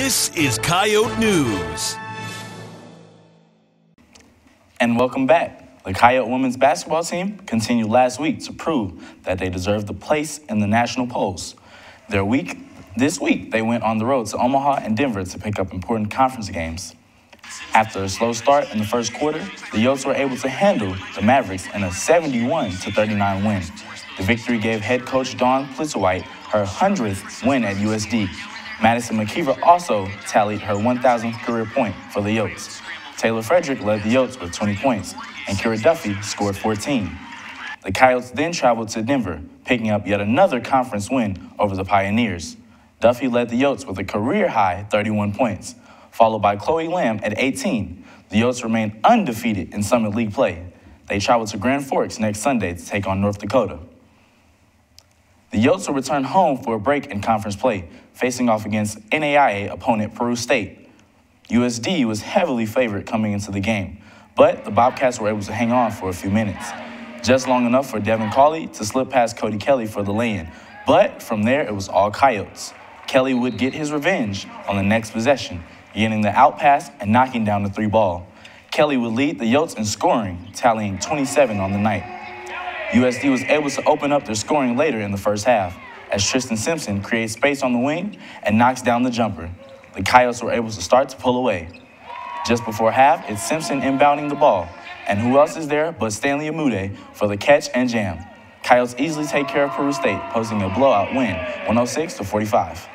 This is Coyote News. And welcome back. The Coyote women's basketball team continued last week to prove that they deserve the place in the national polls. Their week, this week, they went on the road to Omaha and Denver to pick up important conference games. After a slow start in the first quarter, the Yotes were able to handle the Mavericks in a 71 39 win. The victory gave head coach Dawn Plitzuweit her 100th win at USD. Madison McKeever also tallied her 1,000th career point for the Yotes. Taylor Frederick led the Yotes with 20 points, and Ciara Duffy scored 14. The Coyotes then traveled to Denver, picking up yet another conference win over the Pioneers. Duffy led the Yotes with a career high 31 points, followed by Chloe Lamb at 18. The Yotes remain undefeated in Summit League play. They travel to Grand Forks next Sunday to take on North Dakota. The Yotes will return home for a break in conference play, facing off against NAIA opponent Peru State. USD was heavily favored coming into the game, but the Bobcats were able to hang on for a few minutes, just long enough for Devin Cawley to slip past Cody Kelley for the lay-in. But from there, it was all Coyotes. Kelley would get his revenge on the next possession, getting the out pass and knocking down the three ball. Kelley would lead the Yotes in scoring, tallying 27 on the night. USD was able to open up their scoring later in the first half as Triston Simpson creates space on the wing and knocks down the jumper. The Coyotes were able to start to pull away. Just before half, it's Simpson inbounding the ball. And who else is there but Stanley Umude for the catch and jam. Coyotes easily take care of Peru State, posting a blowout win, 106 to 45.